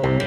Wow!